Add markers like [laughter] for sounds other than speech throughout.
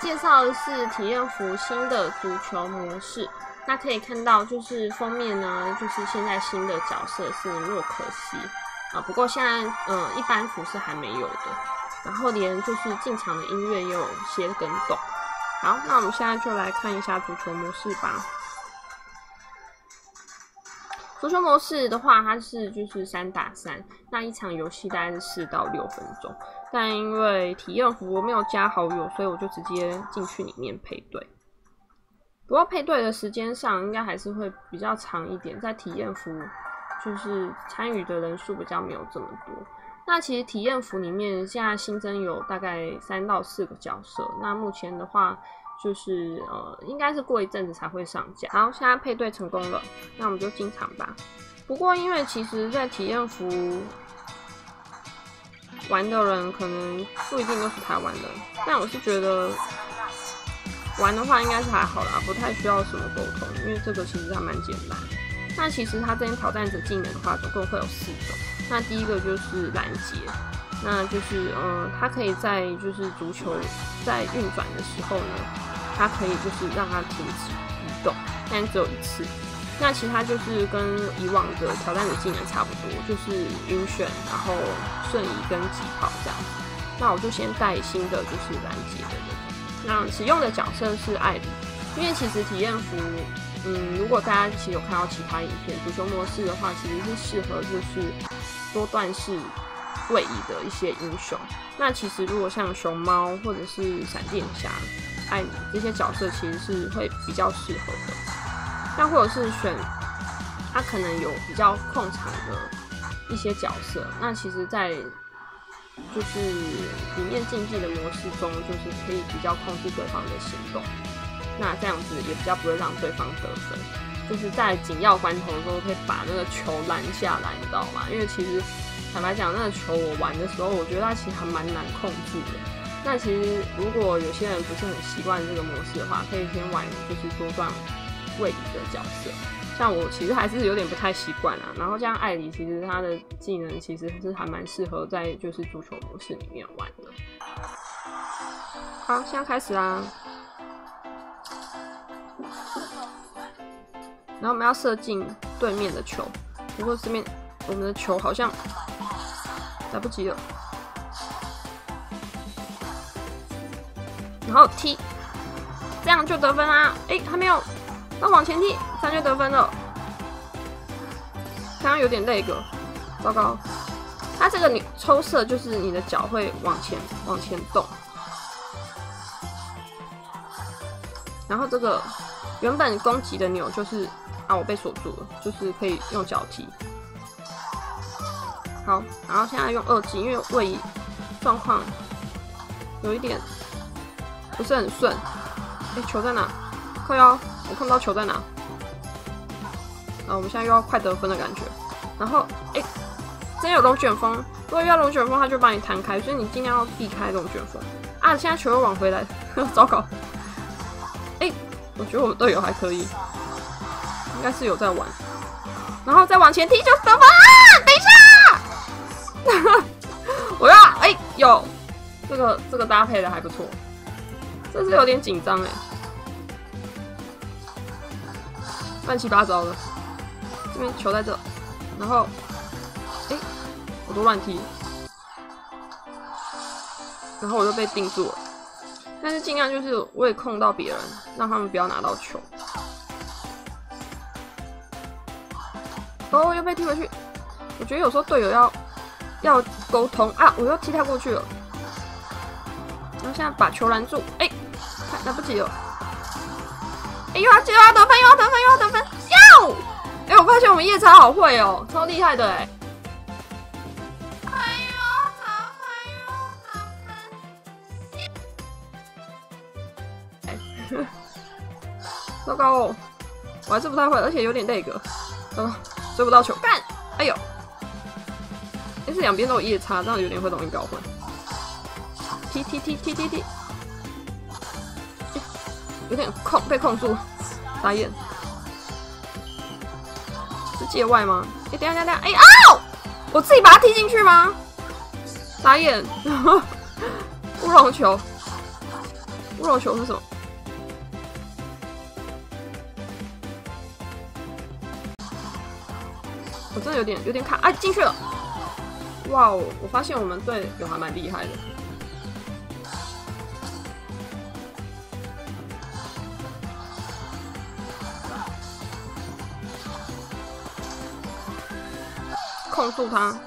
介绍的是体验服新的足球模式。那可以看到，就是封面呢，就是现在新的角色是洛克西啊。不过现在，嗯，一般服是还没有的。然后连就是进场的音乐也有些跟动。好，那我们现在就来看一下足球模式吧。足球模式的话，它是就是三打三，那一场游戏大概是四到六分钟。但因为体验服我没有加好友，所以我就直接进去里面配对。不过配对的时间上应该还是会比较长一点，在体验服就是参与的人数比较没有这么多。那其实体验服里面现在新增有大概三到四个角色，那目前的话。就是呃，应该是过一阵子才会上架。好，现在配对成功了，那我们就进场吧。不过因为其实，在体验服玩的人可能不一定都是台湾的，但我是觉得玩的话应该是还好啦，不太需要什么沟通，因为这个其实还蛮简单。那其实它这边挑战者技能的话，总共会有四种。那第一个就是拦截，那就是嗯，它可以在就是足球在运转的时候呢。它可以就是让它停止移动，但只有一次。那其他就是跟以往的挑战者技能差不多，就是晕眩，然后瞬移跟疾跑这样。那我就先带新的就是拦截的人。那使用的角色是艾莉，因为其实体验服，嗯，如果大家其实有看到其他影片，足球模式的话，其实是适合就是多段式位移的一些英雄。那其实如果像熊猫或者是闪电侠。艾米这些角色其实是会比较适合的，那或者是选他可能有比较控场的一些角色，那其实，在就是里面竞技的模式中，就是可以比较控制对方的行动，那这样子也比较不会让对方得分，就是在紧要关头的时候可以把那个球拦下来，你知道吗？因为其实坦白讲，那个球我玩的时候，我觉得它其实还蛮难控制的。那其实，如果有些人不是很习惯这个模式的话，可以先玩就是多段位移的角色。像我其实还是有点不太习惯啊。然后像艾里，其实他的技能其实是还蛮适合在就是足球模式里面玩的。好，现在开始啦。然后我们要射进对面的球，不过这边我们的球好像来不及了。然后踢，这样就得分啦！哎，还没有，那往前踢，这样就得分了。刚刚有点累个，糟糕。它这个你抽射就是你的脚会往前往前动，然后这个原本攻击的钮就是啊，我被锁住了，就是可以用脚踢。好，然后现在用二技，因为位移状况有一点。不是很顺，哎，球在哪？快要，我看不到球在哪。啊，我们现在又要快得分的感觉。然后，哎，这边有龙卷风，如果遇到龙卷风，它就把你弹开，所以你尽量要避开龙卷风。啊，现在球又往回来，[laughs] 糟糕。哎，我觉得我们队友还可以，应该是有在玩。然后再往前踢就得分啊！等一下，[laughs] 我要，哎，有这个这个搭配的还不错。这是有点紧张哎，乱七八糟的。这边球在这，然后，哎，我都乱踢，然后我就被定住了。但是尽量就是我也控到别人，让他们不要拿到球。哦，又被踢回去。我觉得有时候队友要要沟通啊，我又踢他过去了。然后现在把球拦住，哎。来不及了！哎，又要又要得分，又要得分，又要得分！哟！哎，我发现我们夜叉好会哦，超厉害的哎！哎呦，糟糕哦，我还是不太会，而且有点那个，嗯，追不到球，干！哎呦，但是两边都有夜叉，这样有点会容易搞混。踢踢踢踢踢踢！有点控被控住，打眼是界外吗？哎，等下等下，哎啊！我自己把它踢进去吗？打眼 [laughs] 乌龙球，乌龙球是什么？我真的有点有点卡，哎，进去了！哇哦，我发现我们队友还蛮厉害的。控诉他！啊！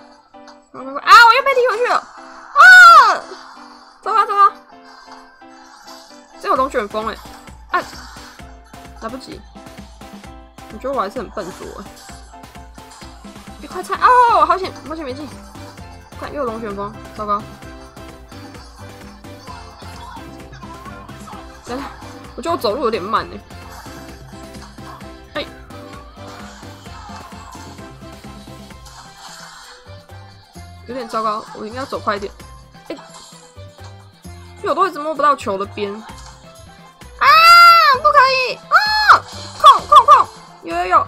我又被踢回去了！啊！走啊走啊！这有龙卷风哎！啊！来不及！我觉得我还是很笨拙哎！你快拆哦！好险，好险没进！看又有龙卷风，糟糕！等下，我觉得我走路有点慢哎。有点糟糕，我应该走快一点。哎，因为我都一直摸不到球的边。啊，不可以！啊，控控控！有有有，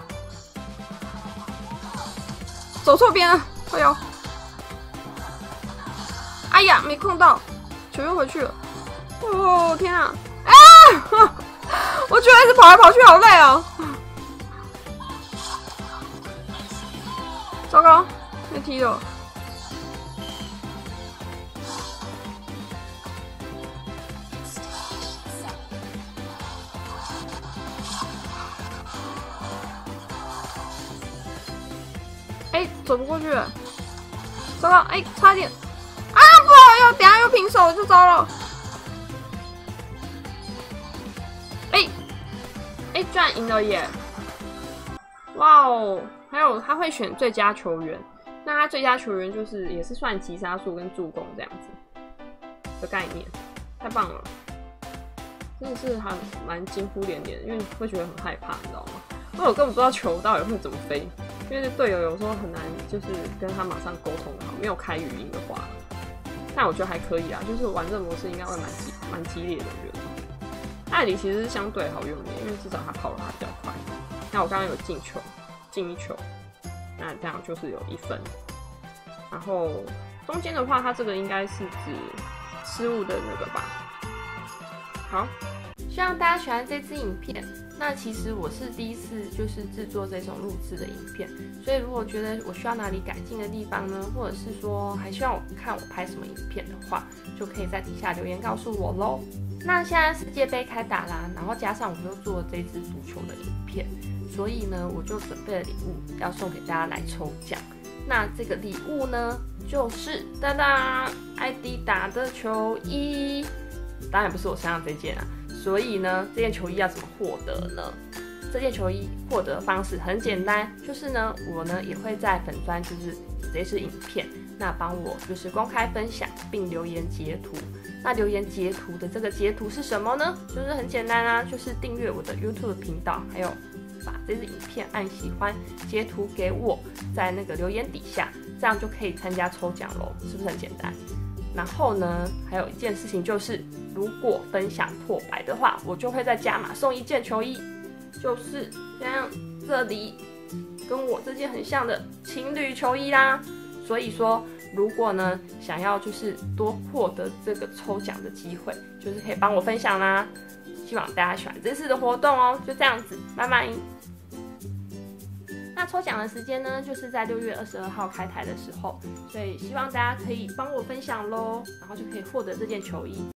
走错边了！哎呦，哎呀，没控到，球又回去了。哦天啊！啊，[laughs] 我居然一直跑来跑去好累哦。糟糕，被踢了。走不过去，糟糕！哎，差点啊！不好，要等下又平手就糟了。哎，哎，居然赢了耶！哇哦，还有他会选最佳球员，那他最佳球员就是也是算击杀数跟助攻这样子的概念，太棒了！真的是还蛮惊呼连连，因为会觉得很害怕，你知道吗？因为我根本不知道球到底会怎么飞。因为队友有时候很难，就是跟他马上沟通好，没有开语音的话，但我觉得还可以啊，就是玩这个模式应该会蛮激蛮激烈的，我觉得。艾里其实是相对好用点，因为至少他跑的还比较快。那我刚刚有进球，进一球，那这样就是有一分。然后中间的话，它这个应该是指失误的那个吧。好。希望大家喜欢这支影片。那其实我是第一次就是制作这种录制的影片，所以如果觉得我需要哪里改进的地方呢，或者是说还希望我看我拍什么影片的话，就可以在底下留言告诉我喽。那现在世界杯开打啦，然后加上我又做这支足球的影片，所以呢，我就准备了礼物要送给大家来抽奖。那这个礼物呢，就是哒哒艾迪达的球衣，当然不是我身上这件啊。所以呢，这件球衣要怎么获得呢？这件球衣获得方式很简单，就是呢，我呢也会在粉砖，就是这支影片，那帮我就是公开分享并留言截图。那留言截图的这个截图是什么呢？就是很简单啊，就是订阅我的 YouTube 频道，还有把这支影片按喜欢，截图给我，在那个留言底下，这样就可以参加抽奖喽，是不是很简单？然后呢，还有一件事情就是，如果分享破百的话，我就会再加码送一件球衣，就是这样，这里跟我这件很像的情侣球衣啦。所以说，如果呢想要就是多获得这个抽奖的机会，就是可以帮我分享啦。希望大家喜欢这次的活动哦，就这样子，拜拜。那抽奖的时间呢，就是在六月二十二号开台的时候，所以希望大家可以帮我分享喽，然后就可以获得这件球衣。